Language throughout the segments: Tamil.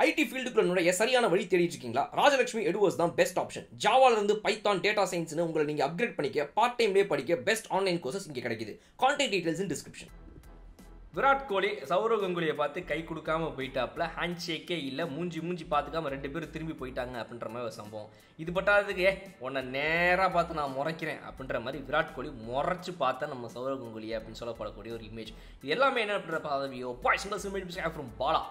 ஐடி ஃபீல்டுக்குள்ள நுழைய சரியான வழி தேடிட்டு இருக்கீங்களா? ராஜலட்சுமி எடுவர்ஸ் தான் பெஸ்ட் ஆப்ஷன் ஜாவால இருந்து பைத்தான் டேட்டா சயின்ஸ்னு உங்களை நீங்க அப்கிரேட் பண்ணிக்க பார்ட் டைம்லேயே படிக்க பெஸ்ட் ஆன்லைன் கோர்சஸ் இங்கே கிடைக்குது. Contact details in description Virat Kohli Sourav கங்குலியை பார்த்து கை கொடுக்காம போயிட்டாப்ல ஹேண்ட் ஷேக்கே இல்லை மூஞ்சி மூஞ்சி பார்த்துக்காம ரெண்டு பேரும் திரும்பி போயிட்டாங்க அப்படின்ற மாதிரி ஒரு சம்பவம். இது பட்டாததுக்கு ஏ உன்னை நேராக பார்த்து நான் முறைக்கிறேன் அப்படின்ற மாதிரி விராட் கோலி முறைச்சு பார்த்தா நம்ம சௌரவ் கங்குலி அப்படின்னு சொல்லப்படக்கூடிய ஒரு இமேஜ் இது எல்லாமே என்ன அப்படின்ற பதவியோ? By single image from Bala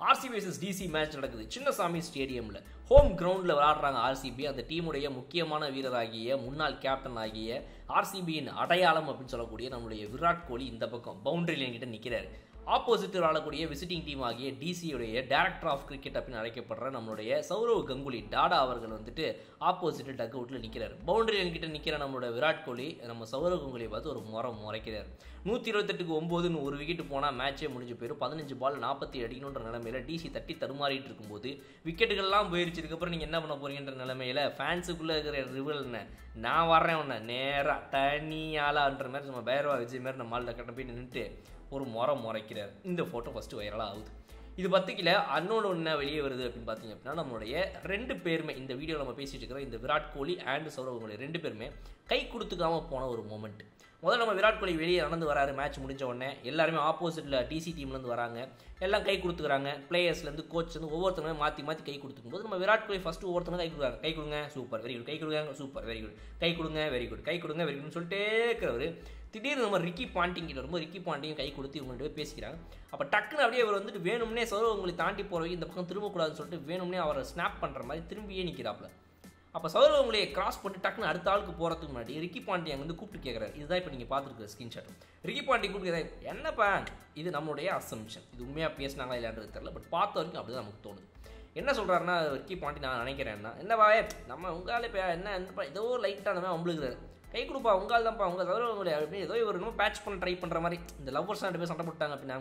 RCB versus DC match நடக்குது. சின்னசாமி ஸ்டேடியமில். ஹோம் கிரவுண்டில் விளாடுறாங்க ஆர்சிபி அந்த டீமுடைய முக்கியமான வீரராகிய முன்னாள் கேப்டன் ஆகிய ஆர்சிபியின் அடையாளம் அப்படின்னு சொல்லக்கூடிய நம்மளுடைய விராட் கோலி இந்த பக்கம் பவுண்டரி லைன் கிட்ட நிற்கிறார் ஆப்போசிட்டில் வாழக்கூடிய விசிட்டிங் டீம் ஆகிய டிசியுடைய டேரக்டர் ஆஃப் கிரிக்கெட் அப்படின்னு அழைக்கப்படுற நம்மளுடைய சௌரவ் கங்குலி டாடா அவர்கள் வந்துட்டு ஆப்போசிட் டக் அவுட்டில் நிற்கிறார் பவுண்டரி கிட்ட நிற்கிற நம்மளோட விராட் கோலி நம்ம சௌரவ் கங்குலியை பார்த்து ஒரு முறை முறைக்கிறார். நூற்றி இருபத்தெட்டுக்கு ஒம்போதுன்னு ஒரு விக்கெட் போனால் மேட்சே முடிஞ்சு போயிடும் பதினஞ்சு பால் நாற்பத்தி அடிக்கணுன்ற நிலமையில டிசி தட்டி தடுமாறிட்டு இருக்கும்போது விக்கெட்டுகள்லாம் போயிருச்சு இதுக்கப்புறம் நீங்கள் என்ன பண்ண போறீங்கன்ற நிலமையில ஃபேன்ஸுக்குள்ளே இருக்கிற ரிவல் என்ன? நான் வர்றேன் உன்னை. நேராக தனியாலான்ற மாதிரி நம்ம பைரவா விஜய் மாதிரி நம்ம மாலில் கட்ட போய் நின்றுட்டு ஒரு முறை முறைக்கிறார். இந்த ஃபோட்டோ ஃபஸ்ட்டு வைரலாக ஆகுது. இது பற்றிக்கல அன்னோட என்ன வெளியே வருது அப்படின்னு பார்த்தீங்க அப்படின்னா நம்மளுடைய ரெண்டு பேருமே இந்த வீடியோ நம்ம பேசிகிட்டு இருக்கிற இந்த விராட் கோலி அண்ட் சௌரவ் ரெண்டு பேருமே கை கொடுத்துக்காமல் போன ஒரு மூமெண்ட் முதல்ல நம்ம விராட் கோலி வெளியே நடந்து வராரு மேட்ச் முடிஞ்ச உடனே. எல்லாருமே ஆப்போசிட்டில் டிசி டீம்லேருந்து வராங்க. எல்லாம் கை கொடுத்துக்கிறாங்க. பிளேயர்ஸ்லேருந்து கோச்லேருந்து ஒவ்வொருத்தருமே மாற்றி மாற்றி கை கொடுத்துக்கும் போது நம்ம விராட் கோலி ஃபஸ்ட்டு ஒவ்வொருத்தவங்க கை கொடுக்குறாங்க. கை கொடுங்க சூப்பர் வெரி குட் கை கொடுங்க சூப்பர் வெரி குட் கை கொடுங்க வெரி குட் கை கொடுங்க வெரி குட்னு சொல்லிட்டே இருக்கிறவர். திடீர்னு நம்ம ரிக்கி பாண்டிங் கிட்ட வரும்போது ரிக்கி பாண்டியும் கை கொடுத்து இவங்க ரெண்டு பேர் பேசிக்கிறாங்க. அப்போ டக்குன்னு அப்படியே அவர் வந்துட்டு வேணும்னே சௌரவ் உங்களை தாண்டி போகிறவங்க இந்த பக்கம் திரும்பக்கூடாதுன்னு சொல்லிட்டு வேணும்னே அவரை ஸ்னாப் பண்ணுற மாதிரி திரும்பியே நிற்கிறாப்புல அப்போ சௌரவ் உங்களையை கிராஸ் பண்ணி டக்குன்னு அடுத்த ஆளுக்கு போகிறதுக்கு முன்னாடி ரிக்கி பாண்டி அங்கே வந்து கூப்பிட்டு கேட்குறாரு இதுதான் இப்போ நீங்கள் பார்த்துருக்க ஸ்கிரீன்ஷாட் ரிக்கி பாண்டி கூப்பிட்டு என்னப்பா? இது நம்மளுடைய அசம்ஷன் இது உண்மையாக பேசினாங்களா இல்லைன்றது தெரியல பட் பார்த்த வரைக்கும் அப்படி தான் நமக்கு தோணுது. என்ன சொல்கிறாருன்னா ரிக்கி பாண்டி நான் நினைக்கிறேன்னா என்னப்பா நம்ம உங்களால் இப்போ என்ன என்னப்பா? ஏதோ லைட்டாக அந்த மாதிரி அம்பளுக்குறாரு கை கொடுப்பா உங்கால் தான்ப்பா உங்கள் சௌரவ் உங்களை அப்படி ஏதோ ஒரு இன்னும் பேட்ச் பண்ண ட்ரை பண்ணுற மாதிரி இந்த லவ்வர்ஸ் ரெண்டு பேர் சண்டை போட்டாங்க அப்படின்னா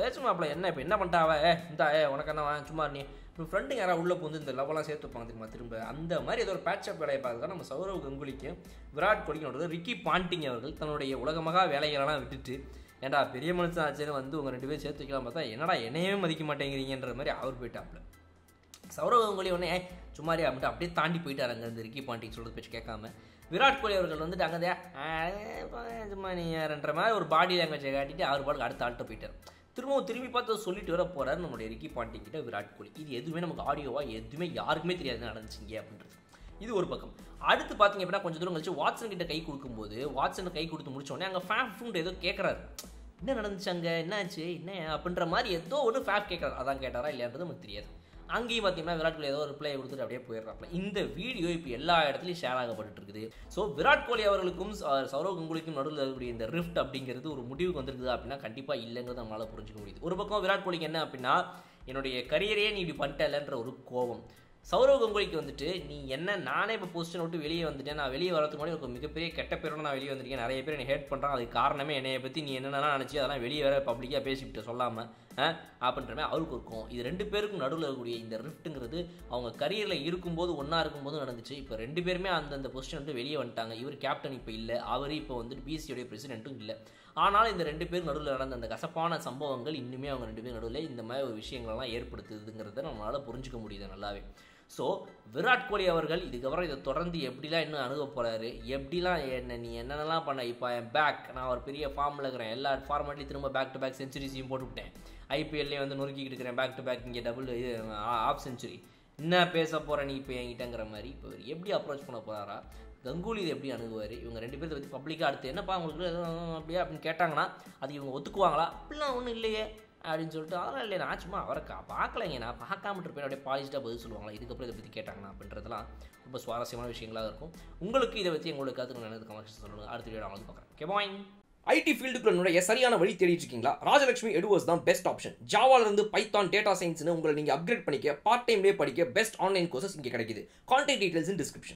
ஏச்சுமா மாப்பிள என்ன இப்போ என்ன பண்ணிட்டாவே இந்த ஏ உனக்கு என்னவா சும்மா நீ இப்போ ஃப்ரெண்டு யாராவது உள்ளே வந்து இந்த லெவலாக சேர்த்து வைப்பாங்க தெரியுமா? திரும்ப அந்த மாதிரி ஏதோ ஒரு பேட்சப் வேலையை பார்த்து தான் நம்ம சௌரவ் கங்குலிக்கு விராட் கோலிக்கு ரிக்கி பாண்டிங் அவர்கள் தன்னுடைய உலகமாக வேலைகளெல்லாம் விட்டுட்டு ஏன்டா பெரிய மனுஷன் ஆச்சுன்னு வந்து உங்கள் ரெண்டு பேரும் சேர்த்து வைக்கலாம் பார்த்தா என்னடா என்னையே மதிக்க மாட்டேங்கிறீங்கன்ற மாதிரி அவர் போயிட்டாப்புல சௌரவ் கங்குலி உடனே சும்மாரி அப்படின்ட்டு அப்படியே தாண்டி போயிட்டார் அங்கே இந்த ரிக்கி பாண்டிங் சொல்கிறது பேச்சு கேட்காம. விராட் கோலி அவர்கள் வந்துட்டு அங்கே சும்மா நீ யாருன்ற மாதிரி ஒரு பாடி லாங்குவேஜை காட்டிட்டு அவர் பாட்டுக்கு அடுத்த ஆள்கிட்ட போயிட்டார். திரும்பவும் திரும்பி பார்த்து சொல்லிட்டு வர போறாரு நம்மளுடைய ரிக்கி பாண்டிங் கிட்ட விராட் கோலி. இது எதுவுமே நமக்கு ஆடியோவா எதுவுமே யாருக்குமே தெரியாது நடந்துச்சிங்க நடந்துச்சுங்க அப்படின்றது. இது ஒரு பக்கம். அடுத்து பார்த்தீங்க அப்படின்னா கொஞ்சம் தூரம் கழிச்சு வாட்சன் கிட்ட கை கொடுக்கும்போது வாட்ஸன் கை கொடுத்து முடிச்சோடனே அங்கே ஃபேன் ஏதோ கேட்குறாரு என்ன நடந்துச்சு அங்கே? என்னாச்சு? என்ன அப்படின்ற மாதிரி ஏதோ ஒன்று ஃபேஃப் கேட்குறாரு அதான் கேட்டாரா இல்லையான்றது நமக்கு தெரியாது. அங்கேயும் பார்த்தீங்கன்னா விராட் கோலி ஏதோ ஒரு பிளே கொடுத்துட்டு அப்படியே போயிடுறாப்ல இந்த வீடியோ இப்போ எல்லா இடத்துலையும் ஷேர் ஆகப்பட்டு இருக்குது ஸோ விராட் கோலி அவர்களுக்கும் ச- சௌரவ் கங்குலிக்கும் நடுவில் இருக்கக்கூடிய இந்த ரிஃப்ட் அப்படிங்கிறது ஒரு முடிவுக்கு வந்திருக்குது அப்படின்னா கண்டிப்பாக இல்லைங்கிறது நம்மளால் புரிஞ்சுக்க முடியுது. ஒரு பக்கம் விராட் கோலிக்கு என்ன அப்படின்னா என்னுடைய கரியரே நீ இப்படி பண்ணிட்டலன்ற ஒரு கோபம். சௌரவ் கங்குலிக்கு வந்துட்டு நீ என்ன நானே இப்போ பொசிஷன் விட்டு வெளியே வந்துட்டேன். நான் வெளியே வரதுக்கு முன்னாடி ஒரு மிகப்பெரிய கெட்ட பேரோட நான் வெளியே வந்திருக்கேன். நிறைய பேர் என்னை ஹேட் பண்ணுறான் அதுக்கு காரணமே என்னைய பற்றி நீ என்னென்ன நினச்சி அதெல்லாம் வெளியே வர பப்ளிக்காக பேசிவிட்டு சொல்லாமல் அப்படின்ற மாதிரி அவருக்கு இருக்கும் இது ரெண்டு பேருக்கும் நடுவில் இருக்கக்கூடிய இந்த ரிஃப்ட்டுங்கிறது அவங்க கரியரில் இருக்கும்போது ஒன்றா இருக்கும்போது நடந்துச்சு. இப்போ ரெண்டு பேருமே அந்தந்த பொசிஷன் வந்து வெளியே வந்துட்டாங்க. இவர் கேப்டன் இப்போ இல்லை. அவர் இப்போ வந்துட்டு பிசியோடைய பிரசிடென்ட்டும் இல்லை. ஆனால் இந்த ரெண்டு பேர் நடுவில் நடந்த அந்த கசப்பான சம்பவங்கள் இன்னுமே அவங்க ரெண்டு பேர் நடுவில் இந்த மாதிரி ஒரு விஷயங்கள்லாம் ஏற்படுத்துதுங்கிறத நம்மளால் புரிஞ்சிக்க முடியுது நல்லாவே. ஸோ விராட் கோலி அவர்கள் இதுக்கப்புறம் இதை தொடர்ந்து எப்படிலாம் இன்னும் அணுக போகிறாரு எப்படிலாம் என்ன நீ என்னென்னலாம் பண்ண? இப்போ என் பேக் நான் ஒரு பெரிய ஃபார்மில் இருக்கிறேன். எல்லா ஃபார்மேட்லேயும் திரும்ப பேக் டு பேக் செஞ்சுரிஸையும் போட்டுவிட்டேன் ஐபிஎல்லையும் வந்து நொறுக்கிட்டு இருக்கிறேன். பேக் டு பேக் இங்கே டபுள் இது ஆஃப் செஞ்சுரி என்ன பேச போகிற நீ இப்போ என்கிட்டங்கிற மாதிரி இப்போ இவர் எப்படி அப்ரோச் பண்ண போகிறாரா கங்குலி இதை எப்படி அணுகுவார்? இவங்க ரெண்டு பேர்த்தை பற்றி பப்ளிக்காக அடுத்து என்னப்பா அவங்களுக்கு அப்படியே அப்படியா அப்படின்னு கேட்டாங்கன்னா அது இவங்க ஒத்துக்குவாங்களா? அப்படிலாம் ஒன்றும் இல்லையே. அப்படின்னு சொல்லிட்டு அதெல்லாம் இல்லை நான் சும்மா அவரை பார்க்கலைங்க நான் பார்க்காம இருப்பேன். அப்படியே பாலிஷ்டாக பதில் சொல்லுவாங்களா இதுக்கப்புறம் இதை பற்றி கேட்டாங்கன்னா அப்படின்றதுலாம் ரொம்ப சுவாரஸ்யமான விஷயங்களாக இருக்கும். உங்களுக்கு இதை பற்றி உங்களுக்கு அது நல்லது கமெண்ட்ஸ் சொல்லுங்கள் அடுத்த வீடியோ நான் வந்து பார்க்குறேன். ஓகே பாய் ஐடி ஃபீல்டுக்குள்ள நுழைய சரியான வழி தேடிட்டு இருக்கீங்களா? ராஜலட்சுமி எடுவர்ஸ் தான் பெஸ்ட் ஆப்ஷன் ஜாவால இருந்து பைத்தான் டேட்டா சயின்ஸ்னு உங்களை நீங்க அப்கிரேட் பண்ணிக்க பார்ட் டைம்லேயே படிக்க பெஸ்ட் ஆன்லைன் கோர்சஸ் இங்கே கிடைக்குது. Contact details in description